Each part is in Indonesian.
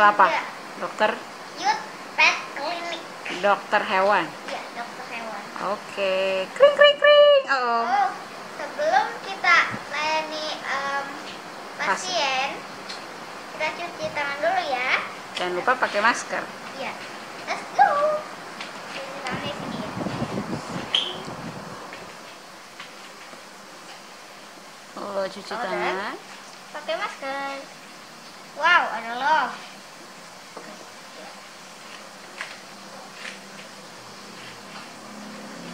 apa? Dokter Pet Clinic. dokter hewan. Iya, dokter hewan. Oke. Kring kring kring. Oh. Oh, sebelum kita layani em, pasien, kita cuci tangan dulu ya. Jangan lupa pakai masker. Iya. Let's go. Cuci tangan di sini ya. Oh, cuci Oh, tangan. Pakai masker. Wow, ada love.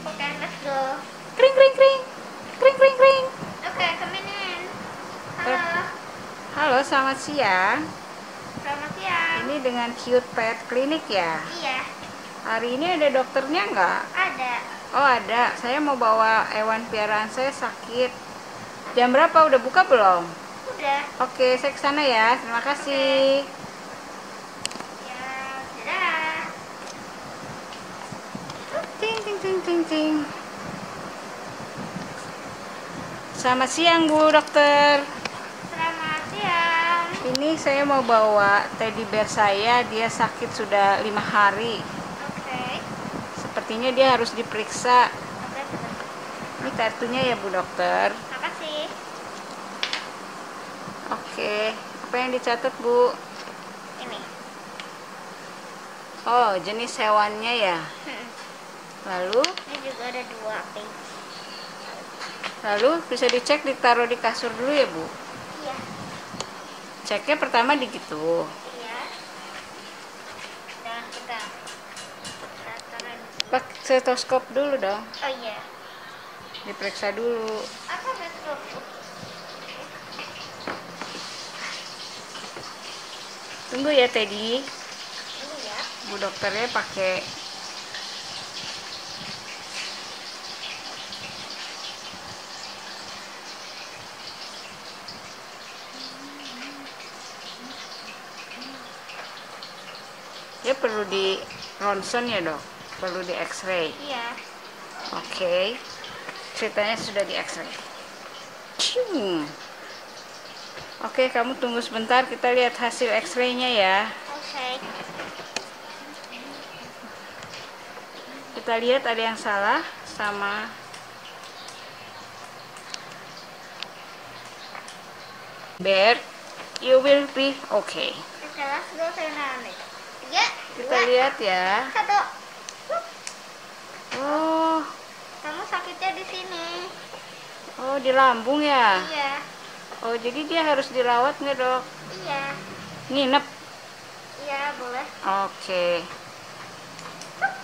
Oke, let's go. Kring kring kring. Kring kring kring. Oke, come in. Halo. Halo, selamat siang. Selamat siang. Ini dengan Cute Pet Clinic ya. Iya, Hari ini ada dokternya nggak? ada. Oh ada. Saya mau bawa hewan piaraan saya sakit. Jam berapa? Udah buka belum? Udah. Oke, saya ke sana ya. Terima kasih. Ya, dadah. Ting ting. Selamat siang Bu Dokter. Selamat siang. Ini saya mau bawa teddy bear saya. Dia sakit sudah lima hari. Oke. Sepertinya dia harus diperiksa. Ini kartunya ya Bu Dokter. Makasih. Oke. Apa yang dicatat Bu? Ini. Oh jenis hewannya ya. Hmm. Lalu, juga ada dua page. lalu bisa dicek ditaruh di kasur dulu ya Bu. Iya. Ceknya pertama di gitu. Iya. Dan kita kita taruh di sini. Pak stetoskop dulu dong. Oh iya. Diperiksa dulu. Apa betul? Tunggu ya Teddy. Ini ya. Bu dokternya pakai Dia perlu di ronsen ya dok, perlu di X-ray. Iya. Oke, ceritanya sudah di X-ray. Cium. Oke, kamu tunggu sebentar, kita lihat hasil X-ray-nya ya. Oke. Kita lihat ada yang salah sama Bear, you will be okay. Tiga. Kita dua, lihat ya. Satu. Oh, Kamu sakitnya di sini. oh di lambung ya. Iya. Oh, jadi dia harus dirawat nggak dok? Iya. Nginep. Iya, boleh. Oke.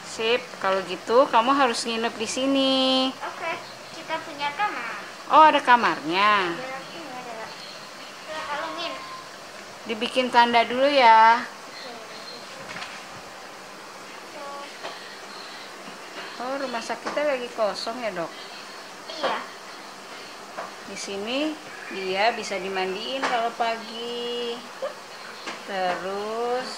Sip, kalau gitu kamu harus nginep di sini. Oke. Kita punya kamar. Oh, ada kamarnya. Ya, kalungin. Dibikin tanda dulu ya. Rumah sakitnya lagi kosong ya, Dok. Iya. Di sini dia bisa dimandiin kalau pagi. Terus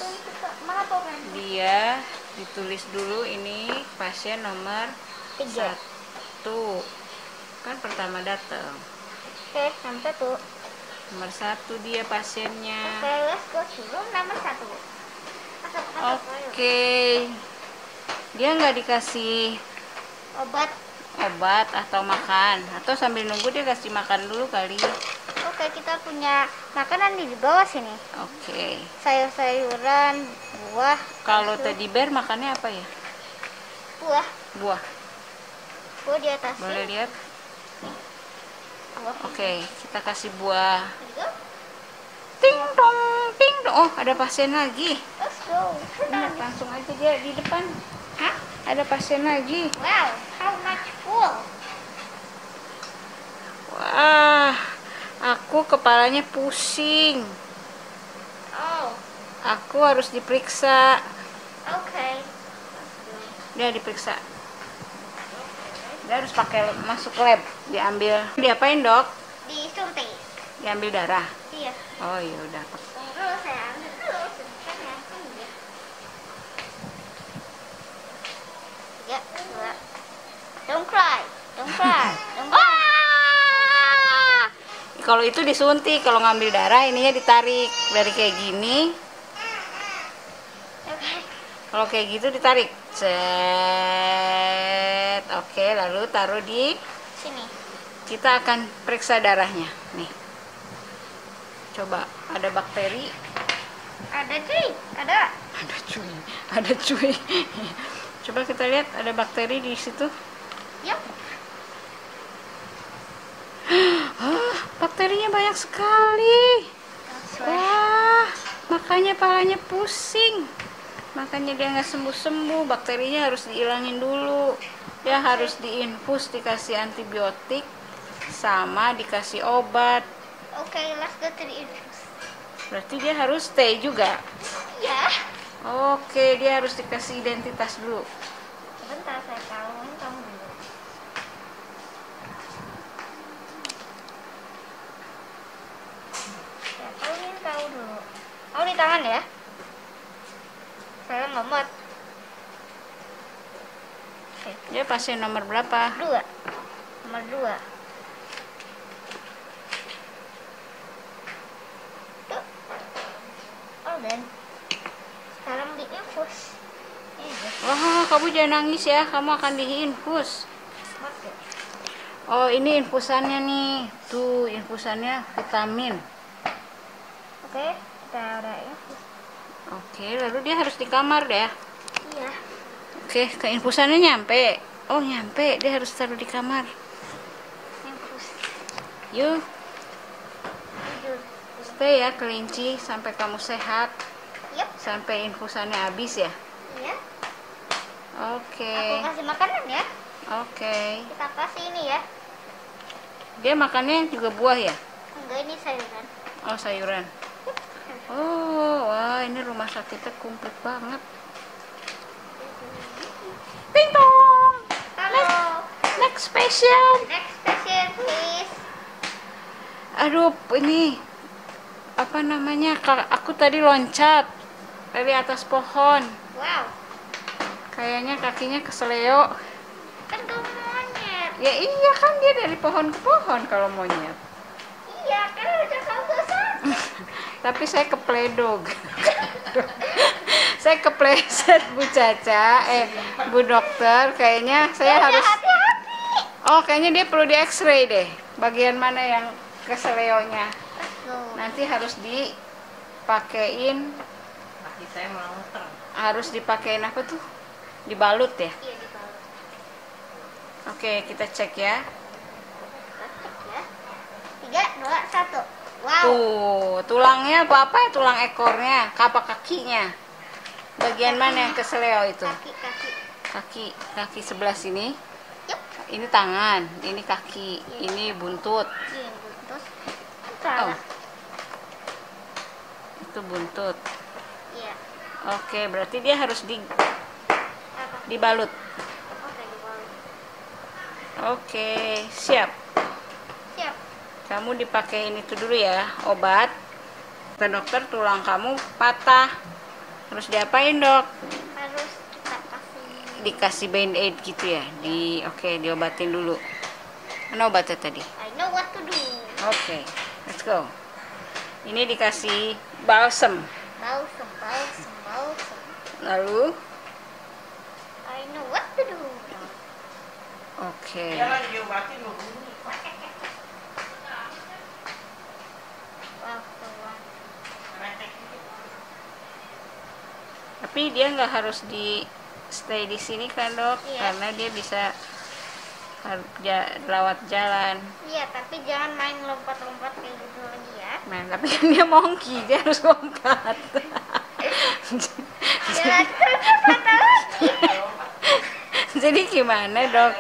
dia ditulis dulu ini pasien nomor Tiga. satu. Kan pertama datang. Oke, nomor satu. Nomor satu dia pasiennya. Oke, let's go dulu nomor satu. Oke. Dia nggak dikasih Obat. obat atau makan atau sambil nunggu dia kasih makan dulu kali. Oke, kita punya makanan di bawah sini. Oke. Sayur-sayuran, buah. Kalau teddy bear makannya apa ya? buah, Buah. buah di atas. Boleh lihat? Oke, kita kasih buah. Ting dong, ting dong. Oh, ada pasien lagi. Let's go. Ini langsung aja dia di depan. Hah? Ada pasien lagi. Wow, Wah, aku kepalanya pusing. Oh, Aku harus diperiksa. okay. Dia diperiksa. Dia harus pakai masuk lab, diambil. Diapain, Dok? Disuntik. Diambil darah. Iya. Oh, iya udah. Tunggu dulu, saya ambil dulu. Sebentar ya. Tunggu ya. Tiga, dua. Don't cry. Don't cry. Don't cry. Ah! Kalau itu disuntik, kalau ngambil darah ininya ditarik dari kayak gini. Kalau kayak gitu ditarik. Set. Oke, lalu taruh di Sini. kita akan periksa darahnya. Nih. Coba ada bakteri, Ada cuy. Ada. ada cuy, ada cuy. Coba kita lihat ada bakteri di situ. Ah, bakterinya banyak sekali. Wah, makanya palanya pusing. Makanya dia nggak sembuh-sembuh. Bakterinya harus dihilangin dulu. Dia harus diinfus, dikasih antibiotik, sama dikasih obat. Oke, let's go to the infus. Berarti dia harus stay juga. Ya. Oke, dia harus dikasih identitas dulu. Sebentar saya kalungin kamu dulu. Saya kamu dulu. Kamu di tangan ya. Saya ngemot. Oke, Dia pasien nomor berapa? dua. Nomor dua. Tuh. Oh, dan sekarang di infus. Ini dia. Wah, kamu jangan nangis ya. Kamu akan diinfus. Oke. Oh, ini infusannya nih. Tuh, infusannya vitamin. Oke, kita udah infus. Oke, lalu dia harus di kamar deh. Iya. Oke, ke infusannya nyampe. Oh, nyampe. Dia harus taruh di kamar. Infus. Yuk, stay ya kelinci sampai kamu sehat. Yup. Sampai infusannya habis ya. Iya. Oke. Aku kasih makanan ya. Oke. Kita kasih ini ya. Dia makannya juga buah ya? Enggak ini sayuran. Oh, sayuran. Oh, wah ini rumah sakitnya komplit banget. Ping pong. Halo. Next patient. Next patient please. Aduh, ini apa namanya? Aku tadi loncat dari atas pohon. Wow. Kayaknya kakinya keseleo. Kan kamu monyet. Ya iya kan dia dari pohon ke pohon kalau monyet. Iya, kan. Tapi saya kepledog. saya kepleset Bu Caca, eh Bu Dokter, kayaknya saya harus hati-hati. Oh, kayaknya dia perlu di X-ray deh. Bagian mana yang keseleonya. Nanti harus dipakein Kaki saya melontar. harus dipakein apa tuh? Dibalut ya. Iya. Oke, kita cek ya. Kita cek ya. Tiga, dua, satu. Wow. Tuh, tulangnya apa apa ya tulang ekornya, apa kakinya? Bagian mana yang keseleo itu? Kaki, kaki. Kaki, kaki sebelah sini. Yup. Ini tangan, ini kaki, ini buntut. Iya, buntut. Oh, itu buntut. Iya. Oke, berarti dia harus di, dibalut. Oke, di bawah. Oke. Siap. Kamu dipakein itu dulu ya, obat. Kata dokter tulang kamu patah. Harus diapain dok? Harus kita kasih Dikasih band aid gitu ya? Di, oke, diobatin dulu. Mana obatnya tadi? I know what to do. Oke, let's go. Ini dikasih balsem. Balsam, balsam, balsam. Lalu, I know what to do. oke. Jangan diobatin loh. Wow, tulang. Tapi dia nggak harus di stay di sini kan dok? Iya. Karena dia bisa har- ja- lewat jalan. Iya, tapi jangan main lompat-lompat kayak gitu lagi ya. Nah, tapi kan dia monkey, dia harus lompat. Lagi. Jadi gimana dok?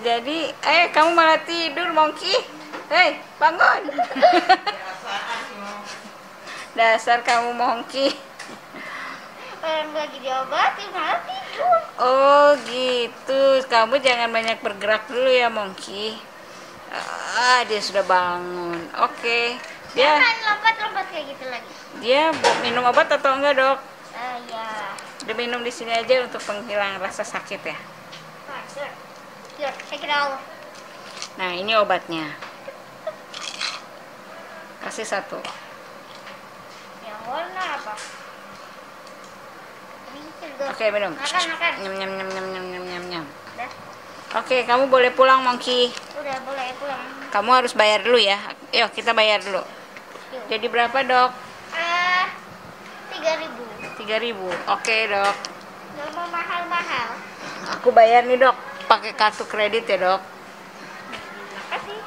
Jadi, eh kamu malah tidur monkey? Hei, bangun! Dasar kamu monkey. Orang lagi diobatin malah tidur. Oh gitu, kamu jangan banyak bergerak dulu ya monkey. Ah, dia sudah bangun. Oke, dia Jangan lompat-lompat kayak gitu lagi. dia minum obat atau enggak dok? Ah, ya. Dia minum di sini aja untuk penghilang rasa sakit ya. Out. Nah ini obatnya. Kasih satu. Yang warna apa? Oke, minum. Makan, makan. Nyam nyam nyam nyam nyam nyam nyam Oke, kamu boleh pulang, Monkey. udah boleh pulang. Kamu harus bayar dulu ya. Yuk, kita bayar dulu. Yuk. Jadi berapa, Dok? Eh, tiga ribu. 3000. Oke, Dok. Gak mau mahal-mahal. Aku bayar nih, Dok. Pakai kartu kredit ya, Dok. Terima kasih.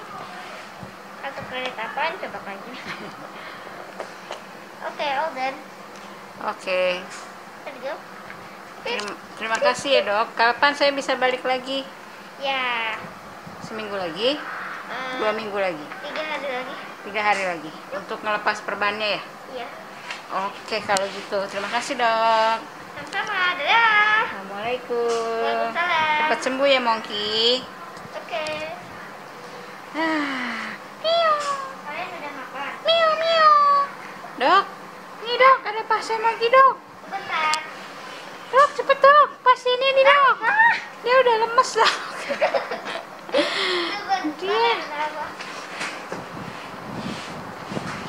Kartu kredit apaan? Coba aja. Oke, all done. Oke. Pip. Terima, terima kasih ya, Dok. Kapan saya bisa balik lagi? Ya, Seminggu lagi? eh, Dua minggu lagi? tiga hari lagi. Tiga hari lagi? Untuk ngelepas perbannya ya? Iya. Oke, kalau gitu. Terima kasih, Dok. Sama-sama. Dadah. Assalamualaikum. Waalaikumsalam. Cepat sembuh ya, Monkey. Oke. Ah, Kalian udah makan? Miau, miau. Dok, nih dok, ada pasien lagi dok. Bentar. Dok, cepet dok, pasiennya nih dok. Ah. Dia udah lemes. Tunggu, Dia. bentar, apa?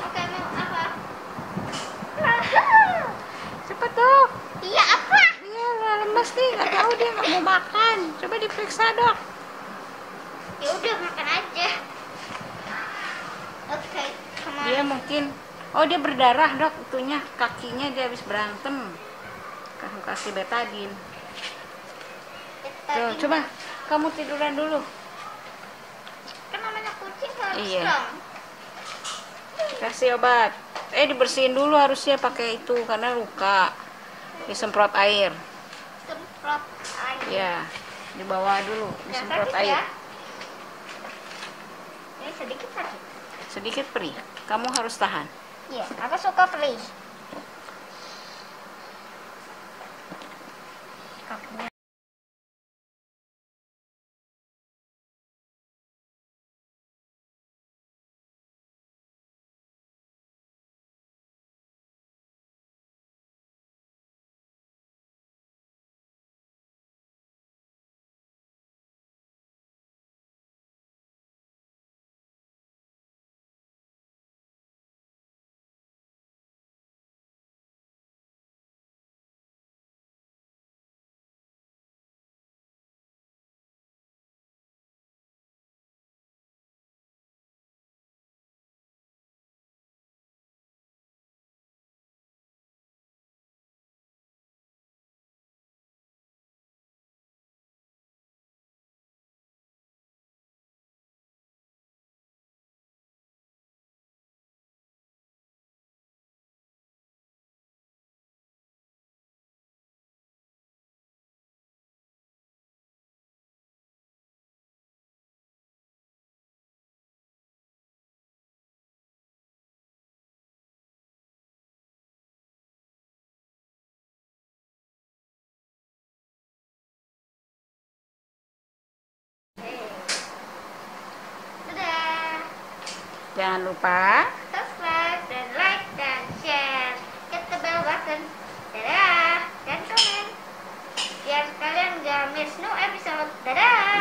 Oke, mau apa? Cepet dok. Iya, apa? Dia udah lemes nih, nggak tahu dia nggak mau makan. Coba diperiksa dok. Ya udah makan aja. Oke, ke mana? Dia mungkin, oh dia berdarah dok, itunya kakinya dia habis berantem. Kamu kasih betadin. Tuh, coba kamu tiduran dulu. Kan namanya kucing harus Iya. dong. Kasih obat. Eh dibersihin dulu harusnya pakai itu karena luka. Disemprot air. Semprot air. Ya, di bawah dulu Nggak disemprot sakit air. ya? Ini sedikit sakit. Sedikit perih. Kamu harus tahan. Iya, aku suka perih. Jangan lupa subscribe dan like dan share. Hit the bell button. Dadah dan komen. Biar kalian gak miss no episode. Dadah